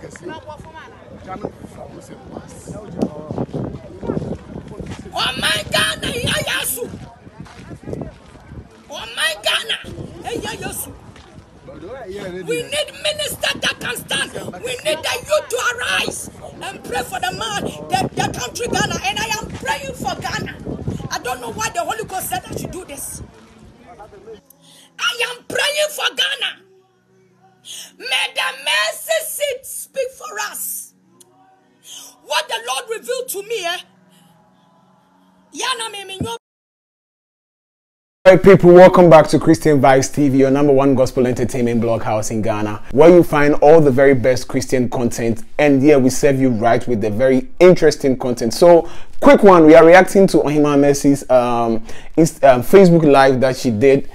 kɛse gya no fa wo sɛ mas ɔman ghana yɛ so ɔman ghana ne we need minister that can stand. We need the youth to arise and pray for the man the, the country ghana. And i am praying for ghana. I don't know why the holy ghost said i should do this. I am praying for ghana may the mercy seat speak for us what the lord revealed to me eh Alright, people, welcome back to Christian Vibes TV, your number one gospel entertainment blog house in Ghana, where you find all the very best Christian content. And yeah, we serve you right with the very interesting content. So, quick one, we are reacting to Ohemaa Mercy's um, um, Facebook Live that she did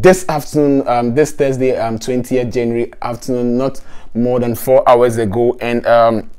this afternoon, um, this Thursday, um, 20th January afternoon, not more than four hours ago. And um,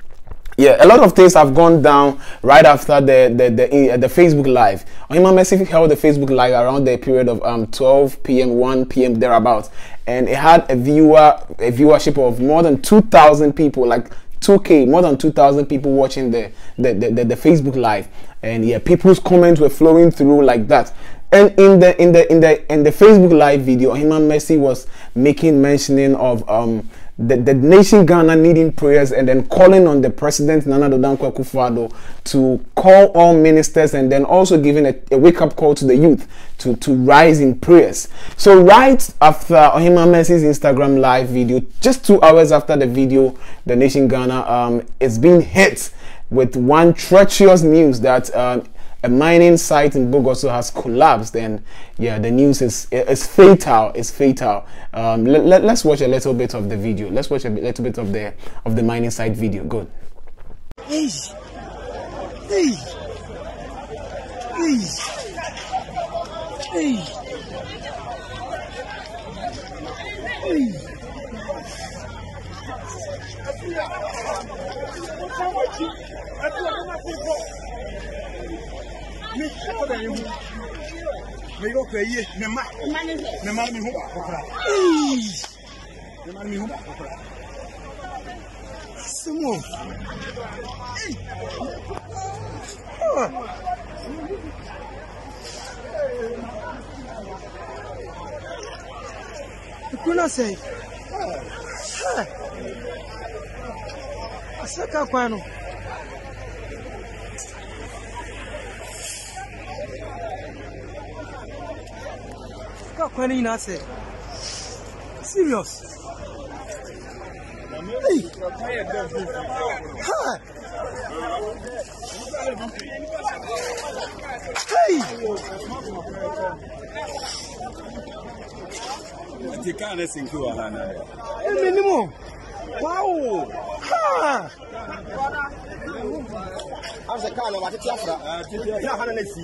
yeah, a lot of things have gone down right after the the the, uh, the Facebook Live. Ohemaa Mercy held the Facebook Live around the period of um 12 p.m., 1 p.m. thereabouts, and it had a viewer a viewership of more than 2,000 people, like 2k, more than 2,000 people watching the the, the the the Facebook Live, and yeah, people's comments were flowing through like that. And in the in the in the in the Facebook Live video, Ohemaa Mercy was making mentioning of um the, the nation Ghana needing prayers and then calling on the president Nana Dankwa Akufo-Addo to call all ministers and then also giving a, a wake up call to the youth to, to rise in prayers. So right after Ohemaa Mercy's Instagram live video, just two hours after the video, the nation Ghana um, is being hit with one treacherous news that um, a mining site in Bogoso has collapsed, and yeah, the news is is fatal. It's fatal. Um, let, let, us watch a little bit of the video. Let's watch a little bit of the of the mining site video. Good. Hey. Hey. Hey. Hey. kɔkɔra yie. Ne ma. Ne ma mi ho ba kɔkɔra ne ma mi ho ba kɔkɔra simu ah. kuna sɛ ah. ah. asɛ ka kwan. Ká kwan yìí náà sẹ̀. Serious. Hey. Ha. Hey. Nti kaa ne sinki wɔ ha na yɛ. Ɛmi ni mu. Wow. Ha. An sɛ kaa na wa tete afra. Tete afra na si.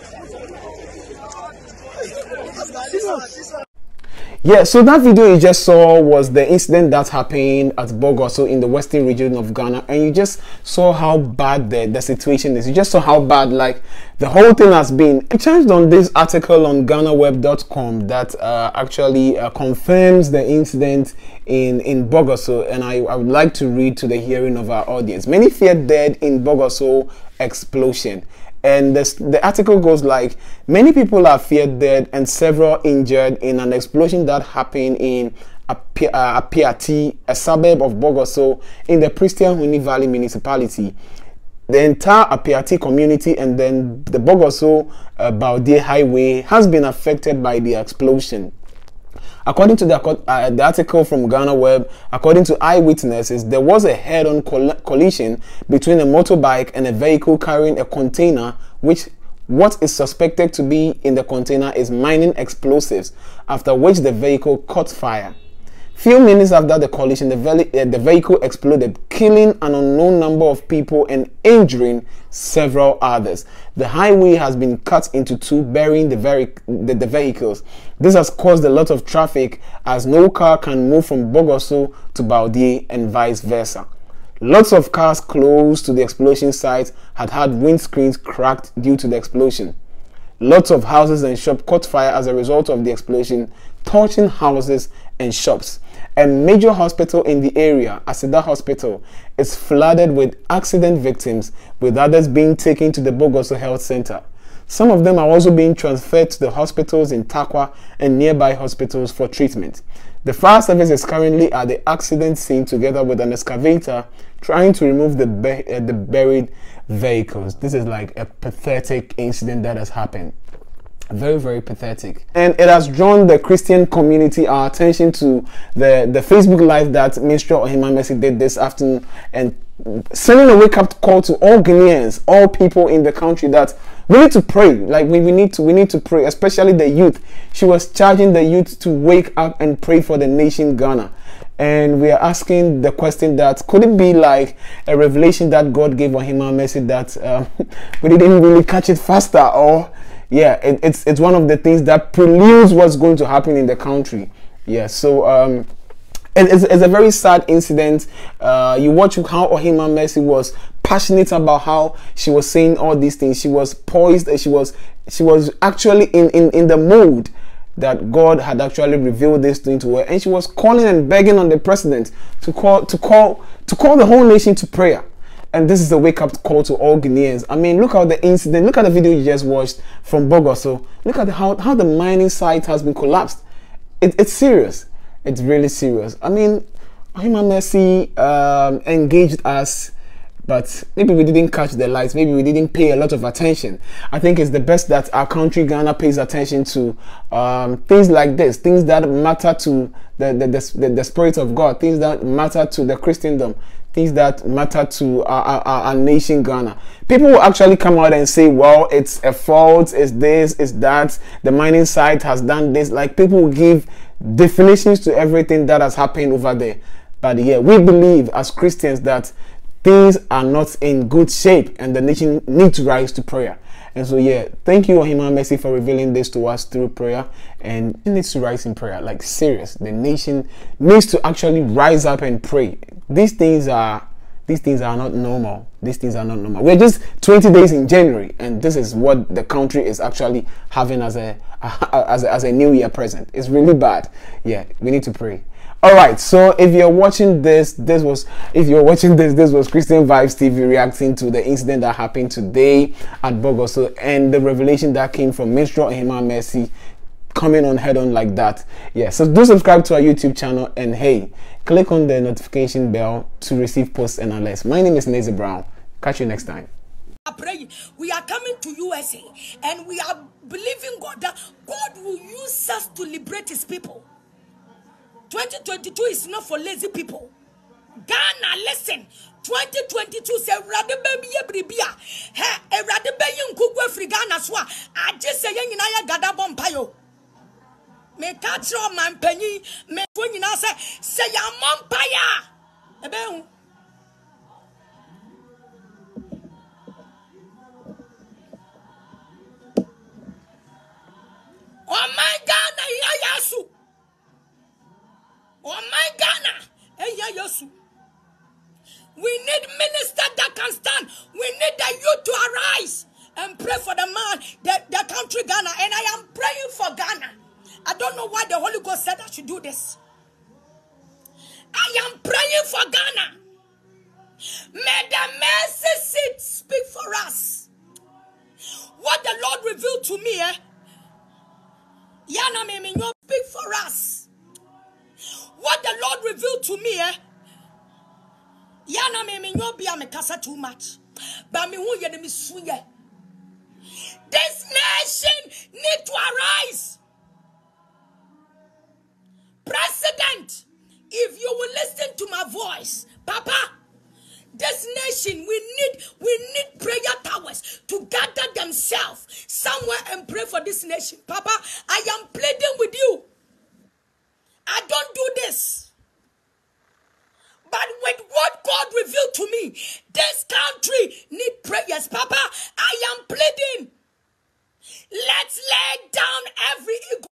Yeah, so that video you just saw was the incident that happened at Bogoso in the western region of Ghana, and you just saw how bad the, the situation is. You just saw how bad, like, the whole thing has been. I changed on this article on GhanaWeb.com that uh, actually uh, confirms the incident in, in Bogoso, and I, I would like to read to the hearing of our audience. Many feared dead in Bogoso explosion. And this, the article goes like many people are feared dead and several injured in an explosion that happened in uh, Apiati, a suburb of Bogoso in the Prestea Huni Valley municipality. The entire Apiati community and then the Bogoso uh, Bawdie Highway has been affected by the explosion. According to the, uh, the article from Ghana Web, according to eyewitnesses, there was a head-on coll- collision between a motorbike and a vehicle carrying a container, which what is suspected to be in the container is mining explosives, after which the vehicle caught fire. Few minutes after the collision, the, ve- uh, the vehicle exploded, killing an unknown number of people and injuring several others. The highway has been cut into two, burying the, the, the vehicles. This has caused a lot of traffic as no car can move from Bogoso to Bawdie and vice versa. Lots of cars close to the explosion site had had windscreens cracked due to the explosion. Lots of houses and shops caught fire as a result of the explosion, torching houses and shops. A major hospital in the area, Asida Hospital, is flooded with accident victims, with others being taken to the Bogoso Health Center. Some of them are also being transferred to the hospitals in Tarkwa and nearby hospitals for treatment. The fire service is currently at the accident scene together with an excavator trying to remove the, uh, the buried vehicles. This is like a pathetic incident that has happened. Very, very pathetic. And it has drawn the Christian community our attention to the, the Facebook Live that Minister Ohemaa Mercy did this afternoon and sending a wake up call to all Ghanaians, all people in the country that we need to pray. Like we, we need to we need to pray, especially the youth. She was charging the youth to wake up and pray for the nation Ghana and we are asking the question that could it be like a revelation that God gave Ohemaa Mercy that um, we didn't really catch it faster, or yeah, it, it's it's one of the things that preludes what's going to happen in the country. Yeah, so um, it's, it's a very sad incident. Uh, you watch how Ohemaa Mercy was passionate about how she was saying all these things. She was poised. She was she was actually in in in the mood that God had actually revealed this thing to her, and she was calling and begging on the president to call to call to call the whole nation to prayer. And this is a wake up call to all Ghanaians. I mean, look at the incident. Look at the video you just watched from Bogoso. Look at the, how how the mining site has been collapsed. It, it's serious. It's really serious. I mean, Ohemaa Mercy um, engaged us but maybe we didn't catch the lights maybe we didn't pay a lot of attention i think it's the best that our country ghana pays attention to um, things like this things that matter to the the, the, the spirit of god things that matter to the christendom things that matter to our, our, our, nation ghana people will actually come out and say well it's a fault it's this it's that the mining site has done this like people will give definitions to everything that has happened over there but yeah we believe as christians that things are not in good shape and the nation needs to rise to prayer. And so, yeah, thank you, Ohemaa Mercy, for revealing this to us through prayer. And it needs to rise in prayer. Like, serious. The nation needs to actually rise up and pray. These things are these things are not normal. These things are not normal. We're just 20 days in January, and this is what the country is actually having as a as a, as a New Year present. It's really bad. Yeah, we need to pray all right so if you're watching this this was if you're watching this this was christian vibes tv reacting to the incident that happened today at bogoso and the revelation that came from minstrel Ohemaa Mercy coming on head on like that yeah so do subscribe to our youtube channel and hey click on the notification bell to receive posts and alerts my name is Nazy Brown catch you next time praying. We are coming to USA and we are believing God that God will use us to liberate his people. 2022 is not for lazy people. Ghana, listen. 2022 say Rade baby ye bribia. He e Rade be ye nkugwe fri Ghana so a agye se ye nyina ya gada bompa yo. Me ka kire man panyi me fo nyina se se ya mompa ya. Ebe hu. Oh my God, ya yasu. Oh my Ghana. Yeah, yes. We need ministers that can stand. We need the youth to arise and pray for the man, the, the country Ghana. And I am praying for Ghana. Don't know why the Holy Ghost said I should do this. I am praying for Ghana. May the mercy seat speak for us. What the Lord revealed to me, eh? Yana me speak for us. What the Lord revealed to me, eh? Yana me me nyo bia me kasa too much. But me hu ye. This nation need to arise. President, if you will listen to my voice, Papa, this nation, we need we need prayer towers to gather themselves somewhere and pray for this nation. Papa, I am pleading with you. I don't do this. But with what God revealed to me, this country need prayers. Papa, I am pleading. Let's lay down every ego.